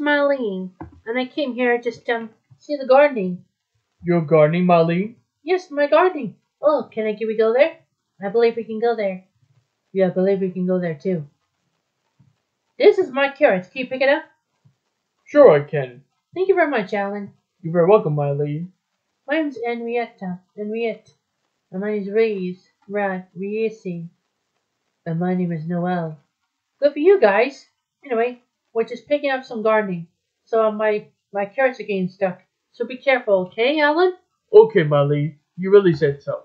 name's Marlene, and I came here just to see the gardening. You're gardening, Marlene? Yes, my gardening. Oh, can I can we go there? I believe we can go there. Yeah, I believe we can go there too. This is my carrots. Can you pick it up? Sure I can. Thank you very much, Alan. You're very welcome, Marlene. My name's Henrietta. Henriette. And my name's Reyes. Right, Reyes. And my name is Noel. Good for you guys. Anyway, we're just picking up some gardening. So my my carrots are getting stuck. So be careful, okay, Alan? Okay, Molly, You really said so.